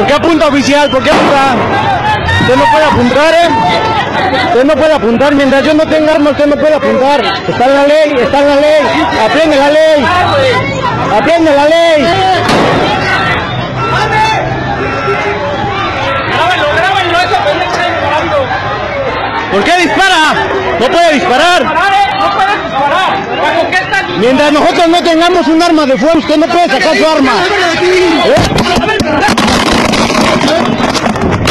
¿Por qué apunta oficial? ¿Por qué apunta? Usted no puede apuntar, ¿eh? Usted no puede apuntar. Mientras yo no tenga arma, usted no puede apuntar. Está en la ley, está en la ley. Aprende la ley. Aprende la ley. ¿Por qué dispara? No puede disparar. No puedes disparar. Qué Mientras nosotros no tengamos un arma de fuego, usted no puede sacar su arma. ¿Eh?